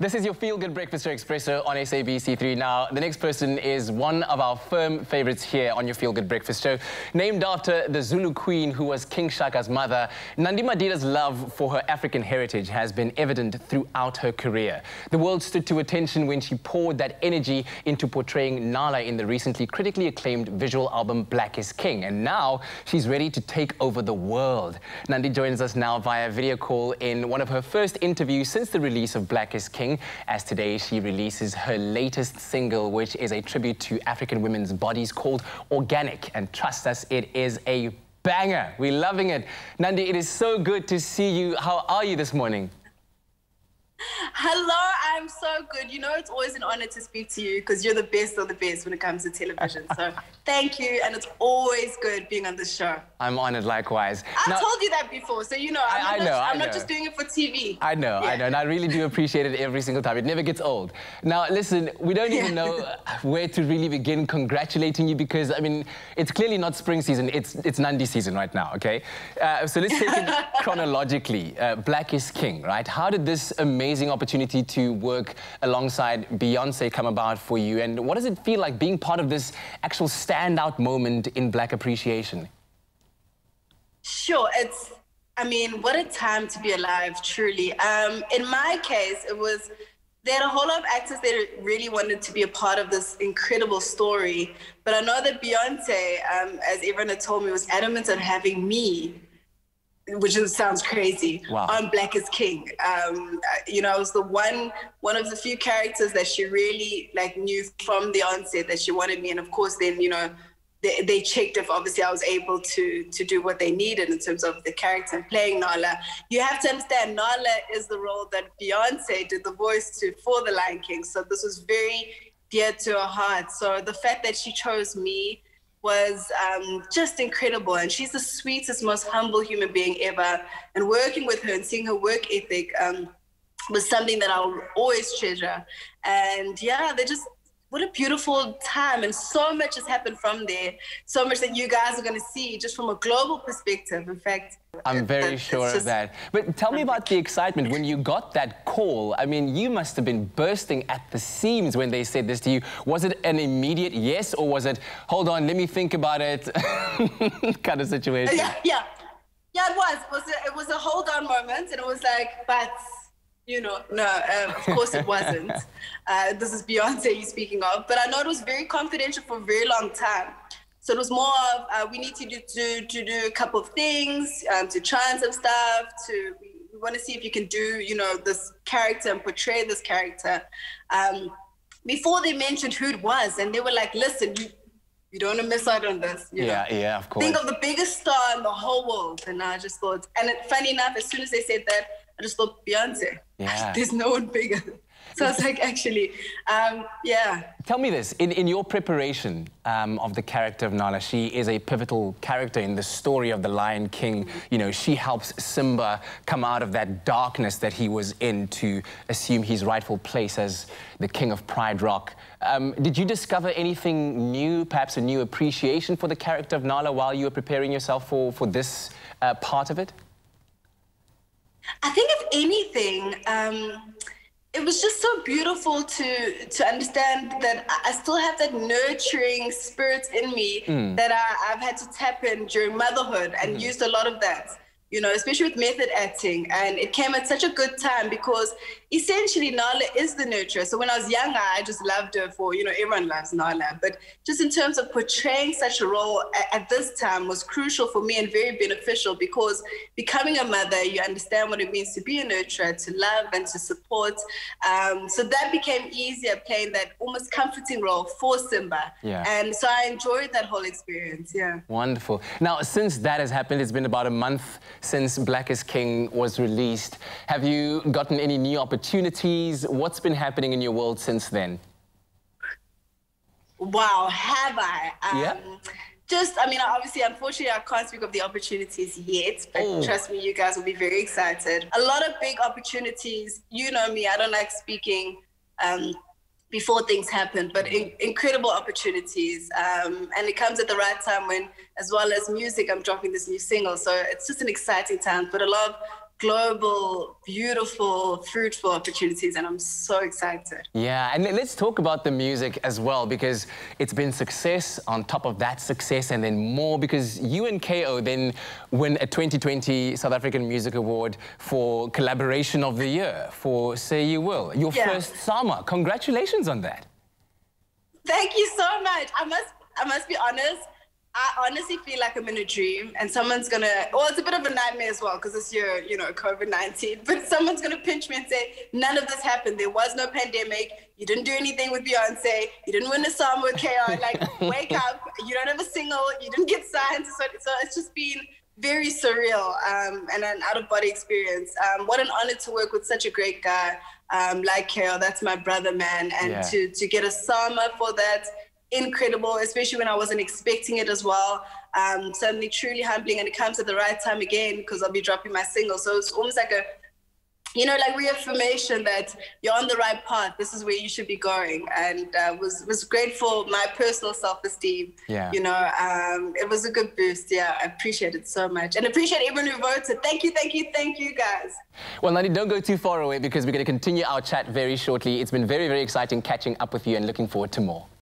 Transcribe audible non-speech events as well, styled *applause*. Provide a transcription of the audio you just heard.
This is your Feel Good Breakfast Expresso on SABC3. Now, the next person is one of our firm favorites here on your Feel Good Breakfast Show. Named after the Zulu queen who was King Shaka's mother, Nandi Madida's love for her African heritage has been evident throughout her career. The world stood to attention when she poured that energy into portraying Nala in the recently critically acclaimed visual album Black is King. And now she's ready to take over the world. Nandi joins us now via video call in one of her first interviews since the release of Black is King as today she releases her latest single, which is a tribute to African women's bodies called Organic. And trust us, it is a banger. We're loving it. Nandi, it is so good to see you. How are you this morning? Hello, I'm so good. You know, it's always an honor to speak to you because you're the best of the best when it comes to television. So *laughs* thank you, and it's always good being on the show. I'm honored likewise. I now, told you that before, so you know, I'm, I, not, I know, I'm I know. not just doing it for TV. I know, yeah. I know, and I really do *laughs* appreciate it every single time. It never gets old. Now, listen, we don't even know *laughs* where to really begin congratulating you because, I mean, it's clearly not spring season, it's, it's Nandi season right now, okay? Uh, so let's take it chronologically. Uh, Black is King, right? How did this amazing opportunity to work alongside Beyonce come about for you? And what does it feel like being part of this actual standout moment in Black appreciation? Sure, it's, I mean, what a time to be alive, truly. Um, in my case, it was, there had a whole lot of actors that really wanted to be a part of this incredible story. But I know that Beyonce, um, as everyone had told me, was adamant on having me which is, sounds crazy. Wow. On Black is King. Um, you know, I was the one one of the few characters that she really like knew from the onset that she wanted me, and of course, then you know. They, they checked if obviously I was able to to do what they needed in terms of the character and playing Nala. You have to understand Nala is the role that Beyonce did the voice to for the Lion King. So this was very dear to her heart. So the fact that she chose me was um, just incredible. And she's the sweetest, most humble human being ever. And working with her and seeing her work ethic um, was something that I'll always treasure. And yeah, they're just what a beautiful time and so much has happened from there. So much that you guys are going to see just from a global perspective. In fact i'm very sure of that. But tell me about the excitement. When you got that call i mean you must have been bursting at the seams when they said this to you. Was it an immediate yes or was it hold on let me think about it *laughs* kind of situation? Yeah yeah. Yeah it was. It was a, it was a hold on moment and it was like but you know, no, um, of course it wasn't. *laughs* uh, this is Beyonce you speaking of, but I know it was very confidential for a very long time. So it was more of uh, we need to do to, to do a couple of things, um, to try and some stuff. To we want to see if you can do, you know, this character and portray this character. Um, before they mentioned who it was, and they were like, "Listen, you you don't want to miss out on this. yeah, know? yeah, of course. Think of the biggest star in the whole world, and I just thought, and it, funny enough, as soon as they said that, I just thought Beyonce. Yeah. *laughs* There's no one bigger. So I was like, actually, um, yeah. Tell me this, in, in your preparation um, of the character of Nala, she is a pivotal character in the story of the Lion King. You know, she helps Simba come out of that darkness that he was in to assume his rightful place as the king of Pride Rock. Um, did you discover anything new, perhaps a new appreciation for the character of Nala while you were preparing yourself for, for this uh, part of it? I think if anything, um, it was just so beautiful to to understand that I still have that nurturing spirit in me mm. that I, have had to tap in during motherhood and mm. used a lot of that you know, especially with method acting. And it came at such a good time because essentially Nala is the nurturer. So when I was younger, I just loved her for, you know, everyone loves Nala. But just in terms of portraying such a role at, at this time was crucial for me and very beneficial because becoming a mother, you understand what it means to be a nurturer, to love and to support. Um, so that became easier playing that almost comforting role for Simba. Yeah. And so I enjoyed that whole experience. Yeah. Wonderful. Now, since that has happened, it's been about a month since Black is King was released. Have you gotten any new opportunities? What's been happening in your world since then? Wow, have I? Um, yeah. Just, I mean, obviously, unfortunately, I can't speak of the opportunities yet, but oh. trust me, you guys will be very excited. A lot of big opportunities. You know me, I don't like speaking um, before things happen, but in, incredible opportunities. Um, and it comes at the right time when, as well as music, I'm dropping this new single. So it's just an exciting time, but a lot of global, beautiful, fruitful opportunities, and I'm so excited. Yeah, and let's talk about the music as well, because it's been success on top of that success, and then more, because you and KO then win a 2020 South African Music Award for Collaboration of the Year for Say You Will, your yeah. first SAMA. Congratulations on that. Thank you so much. I must, I must be honest. I honestly feel like I'm in a dream and someone's gonna, well, it's a bit of a nightmare as well because this year, you know, COVID 19, *laughs* but someone's gonna pinch me and say, none of this happened. There was no pandemic. You didn't do anything with Beyonce. You didn't win a song with KO. Like, *laughs* wake up. You don't have a single. You didn't get signed. So, so it's just been very surreal um, and an out of body experience. Um, what an honor to work with such a great guy um, like KO. That's my brother, man. And yeah. to, to get a SAMA for that incredible, especially when I wasn't expecting it as well. Um, something truly humbling, and it comes at the right time again because I'll be dropping my single. So it's almost like a you know, like reaffirmation that you're on the right path. This is where you should be going, and uh, was was great for my personal self esteem. Yeah, you know, um, it was a good boost. Yeah, I appreciate it so much, and appreciate everyone who voted. Thank you, thank you, thank you, guys. Well, Nandi, don't go too far away because we're going to continue our chat very shortly. It's been very, very exciting catching up with you, and looking forward to more.